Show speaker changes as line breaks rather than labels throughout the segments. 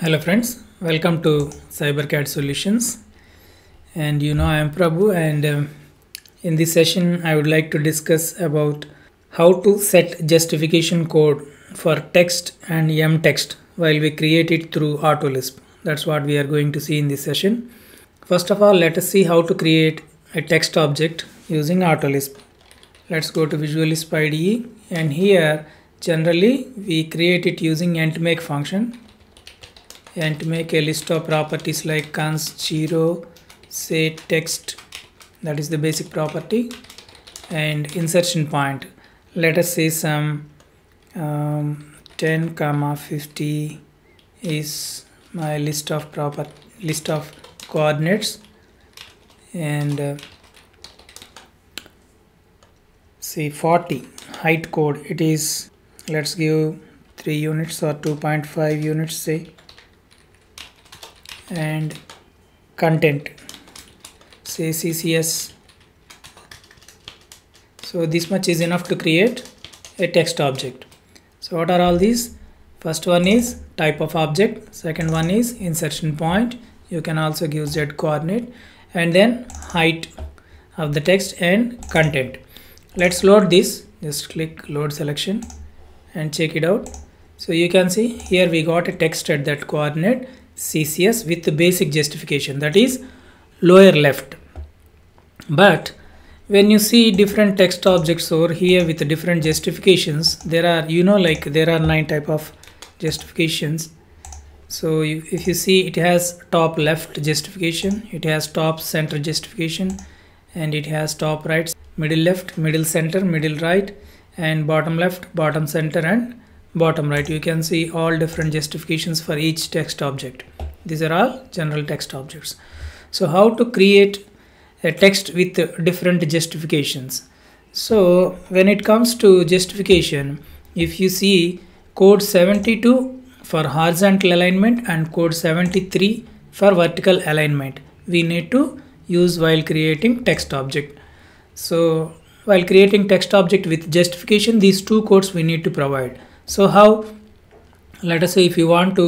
Hello friends, welcome to CyberCAD Solutions. And you know I am Prabhu and um, in this session I would like to discuss about how to set justification code for text and m text while we create it through Autolisp. That's what we are going to see in this session. First of all, let us see how to create a text object using Autolisp. Let's go to Visual LISP IDE and here generally we create it using entmake function and to make a list of properties like cons 0 say text. That is the basic property. And insertion point. Let us say some um, 10 comma 50 is my list of proper list of coordinates. And uh, say 40 height code. It is let's give 3 units or 2.5 units say and content. Say ccs so this much is enough to create a text object. So what are all these? First one is type of object. Second one is insertion point. You can also give z coordinate. And then height of the text and content. Let's load this. Just click load selection and check it out. So you can see here we got a text at that coordinate CCS with the basic justification that is lower left. But when you see different text objects over here with different justifications there are you know like there are nine type of justifications. So you, if you see it has top left justification it has top center justification and it has top right middle left middle center middle right and bottom left bottom center and bottom right you can see all different justifications for each text object. These are all general text objects. So how to create a text with different justifications? So when it comes to justification if you see code 72 for horizontal alignment and code 73 for vertical alignment we need to use while creating text object. So while creating text object with justification these two codes we need to provide so how let us say if you want to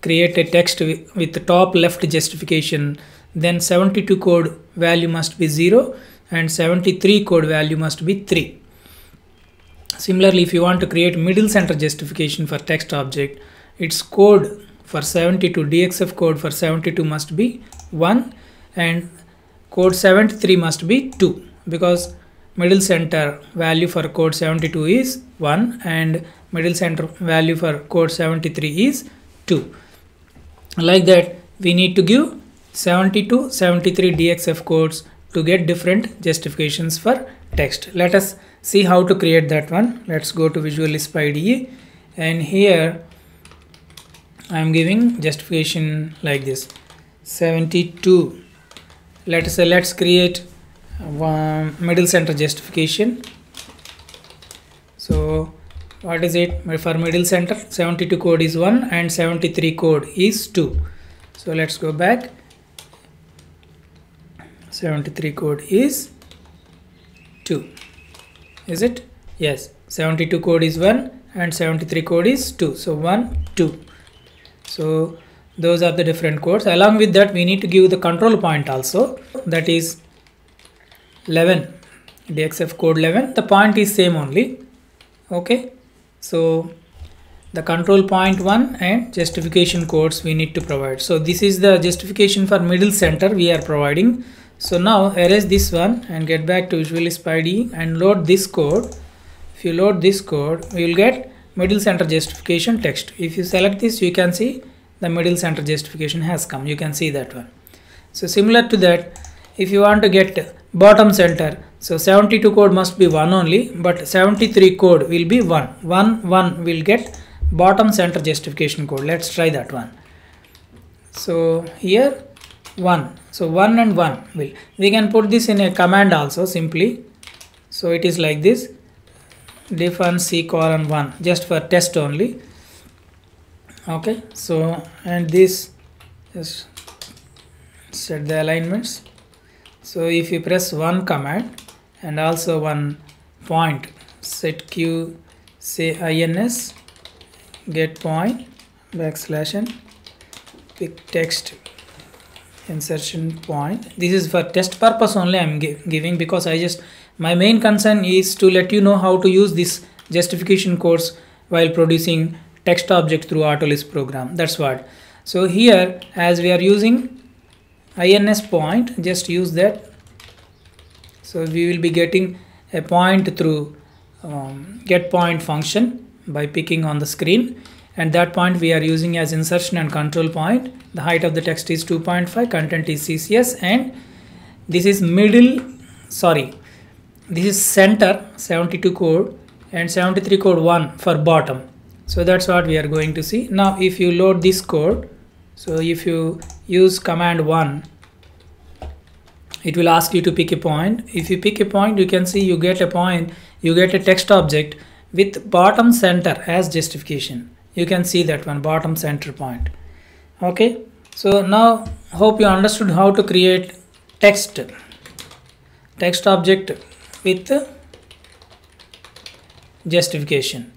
create a text with the top left justification then 72 code value must be 0 and 73 code value must be 3 similarly if you want to create middle center justification for text object its code for 72 dxf code for 72 must be 1 and code 73 must be 2 because middle center value for code 72 is 1 and middle center value for code 73 is 2 like that we need to give 72 73 dxf codes to get different justifications for text. Let us see how to create that one. Let's go to Visual LISP IDE and here I am giving justification like this. 72 let us say let's create one middle center justification. So what is it? For middle center 72 code is 1 and 73 code is 2 so let's go back. 73 code is 2 is it? Yes. 72 code is 1 and 73 code is 2 so 1 2 so those are the different codes. Along with that we need to give the control point also. That is 11 dxf code 11 the point is same only. Okay? So the control point one and justification codes we need to provide. So this is the justification for middle center we are providing. So now erase this one and get back to Visual LISP IDE and load this code. If you load this code we will get middle center justification text. If you select this you can see the middle center justification has come. You can see that one. So similar to that if you want to get bottom center so 72 code must be 1 only but 73 code will be 1 1 1 will get bottom center justification code. Let's try that one. So here 1 so 1 and 1 will. We can put this in a command also simply. So it is like this. Def c colon 1 just for test only. Okay so and this just set the alignments so if you press one command and also one point setq say ins getpoint backslash n pick text insertion point. This is for test purpose only i'm gi giving because i just my main concern is to let you know how to use this justification course while producing text object through AutoLISP program. That's what. So here as we are using ins point just use that. So we will be getting a point through um, getpoint function by picking on the screen. And that point we are using as insertion and control point. The height of the text is 2.5 content is ccs and this is middle sorry this is center 72 code and 73 code 1 for bottom. So that's what we are going to see. Now if you load this code so if you use command 1 it will ask you to pick a point. If you pick a point you can see you get a point you get a text object with bottom center as justification. You can see that one bottom center point. Okay? So now hope you understood how to create text. Text object with justification.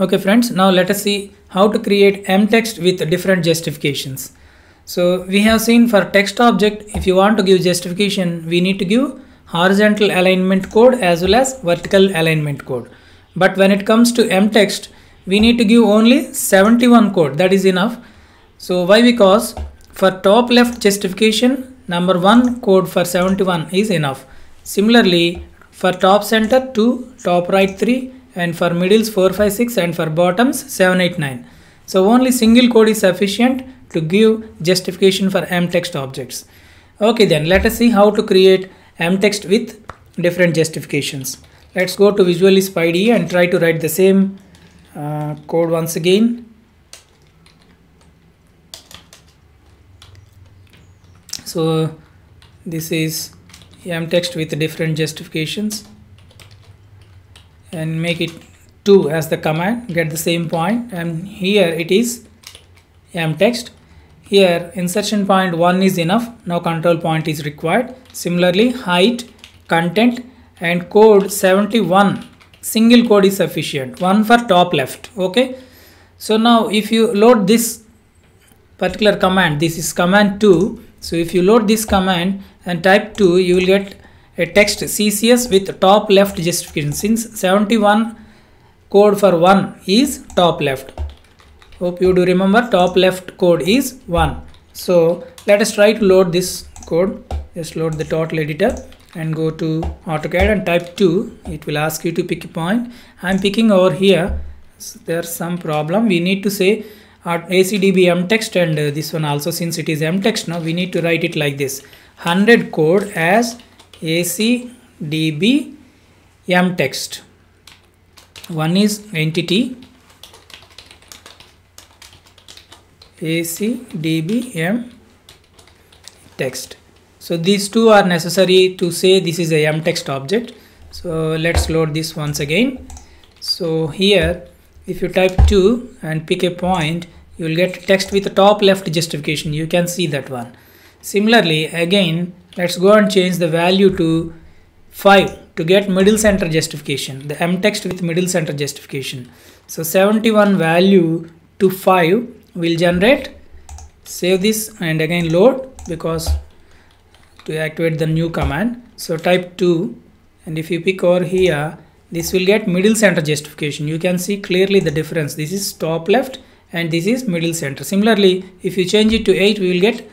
Okay friends now let us see how to create m text with different justifications so we have seen for text object if you want to give justification we need to give horizontal alignment code as well as vertical alignment code. But when it comes to m text we need to give only 71 code. That is enough. So why? Because for top left justification number one code for 71 is enough. Similarly for top center 2 top right 3 and for middles 4 5 6 and for bottoms 7 8 9 so only single code is sufficient to give justification for m text objects. Okay then let us see how to create m text with different justifications. Let's go to Visual LISP IDE and try to write the same uh, code once again. So this is m text with different justifications and make it 2 as the command get the same point. And here it is m text here insertion point 1 is enough. No control point is required. Similarly height content and code 71 single code is sufficient. One for top left okay? So now if you load this particular command this is command 2 so if you load this command and type 2 you will get a text ccs with top left justification. Since 71 code for 1 is top left hope you do remember top left code is 1 so let us try to load this code. Just load the total editor and go to AutoCAD and type 2 it will ask you to pick a point. I'm picking over here. So there's some problem. We need to say uh, ACDB M text and uh, this one also since it is M text now we need to write it like this. 100 code as ACDB M text. One is entity ACDB M text. So these two are necessary to say this is a m text object. So let's load this once again. So here if you type 2 and pick a point you will get text with the top left justification. You can see that one. Similarly again let's go and change the value to 5 to get middle center justification the m text with middle center justification. So 71 value to 5 will generate. Save this and again load because to activate the new command. So type 2 and if you pick over here this will get middle center justification. You can see clearly the difference. This is top left and this is middle center. Similarly if you change it to 8 we will get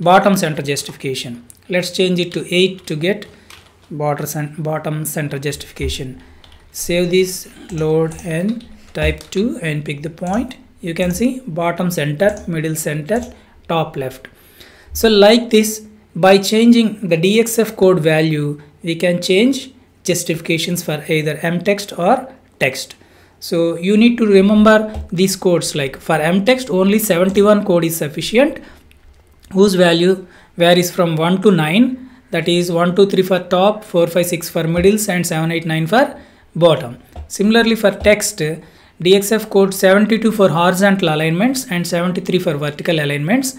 bottom center justification. Let's change it to 8 to get bottom center justification. Save this load and type 2 and pick the point you can see bottom center middle center top left so like this by changing the DXF code value, we can change justifications for either mtext or text. So you need to remember these codes like for mtext only 71 code is sufficient whose value varies from 1 to 9 that is 1 2 3 for top 4 5 6 for middles and 7 8 9 for bottom. Similarly for text DXF code 72 for horizontal alignments and 73 for vertical alignments.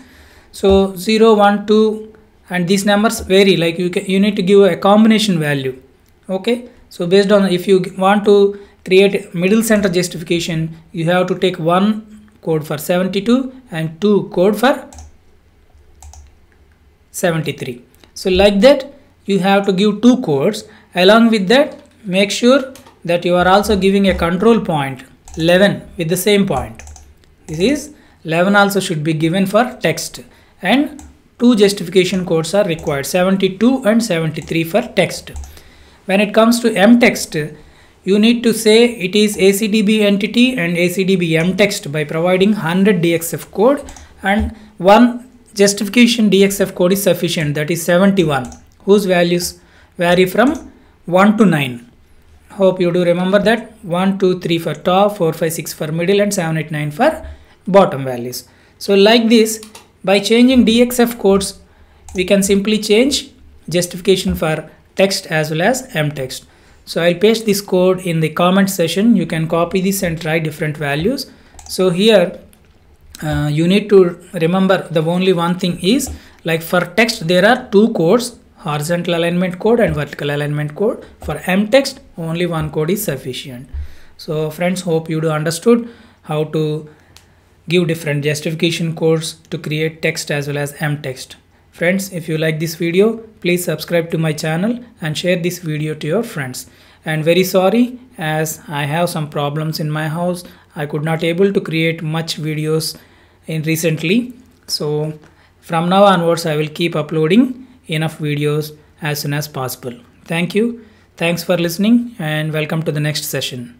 So 0 1 2 and these numbers vary like you can you need to give a combination value okay? So based on if you want to create middle center justification you have to take one code for 72 and two code for 73 so like that you have to give two codes. Along with that make sure that you are also giving a control point 11 with the same point. This is 11 also should be given for text. And two justification codes are required 72 and 73 for text. When it comes to m text you need to say it is ACDB entity and ACDB mtext by providing 100 DXF code and one justification DXF code is sufficient that is 71 whose values vary from 1 to 9. Hope you do remember that 1, 2, 3 for top, 4, 5, 6 for middle and 7, 8, 9 for bottom values. So like this by changing DXF codes we can simply change justification for text as well as mtext. So I'll paste this code in the comment section. You can copy this and try different values. So here uh, you need to remember the only one thing is like for text there are two codes horizontal alignment code and vertical alignment code. For m text only one code is sufficient. So friends hope you do understood how to give different justification codes to create text as well as m text. Friends, if you like this video, please subscribe to my channel and share this video to your friends. And very sorry as I have some problems in my house. I could not able to create much videos in recently. So from now onwards, I will keep uploading enough videos as soon as possible. Thank you. Thanks for listening and welcome to the next session.